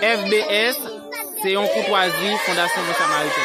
FBS, c'est un courtoisie Fondation Bon Samaritain.